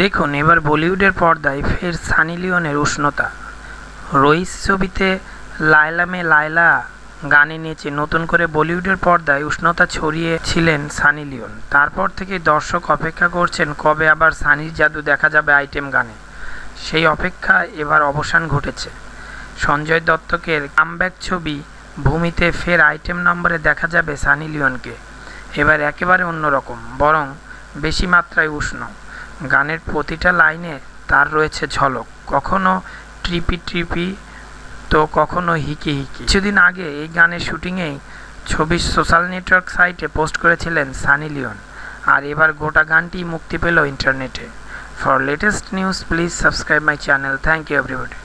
দেখুন, এবার বলিউডের পর্দায় ফের সানি লিওনের উষ্ণতা। রইস ছবিতে লায়লা মে লায়লা গানে নেচে নতুন করে বলিউডের পর্দায় উষ্ণতা ছড়িয়েছিলেন সানি লিওন। তারপর থেকে দর্শক অপেক্ষা করছেন কবে আবার সানির জাদু দেখা যাবে আইটেম গানে। সেই অপেক্ষা এবার অবসান ঘটেছে। সঞ্জয় দত্তকের কামব্যাক ছবি ভূমিতে ফের আইটেম নম্বরে দেখা যাবে সানি লিওনকে। এবার একেবারে অন্যরকম, বরং বেশি মাত্রায় উষ্ণ। গানের প্রতিটা লাইনে তার রয়েছে ঝলক, কখনো ট্রিপি ট্রিপি, তো কখনো হিকি হিকি। কিছুদিন আগে এই গানের শুটিংয়েই ছবি সোশ্যাল নেটওয়ার্ক সাইটে পোস্ট করেছিলেন সানি লিওন, আর এবার গোটা গানটি মুক্তি পেল ইন্টারনেটে। For latest news, please subscribe my channel. Thank you, everybody.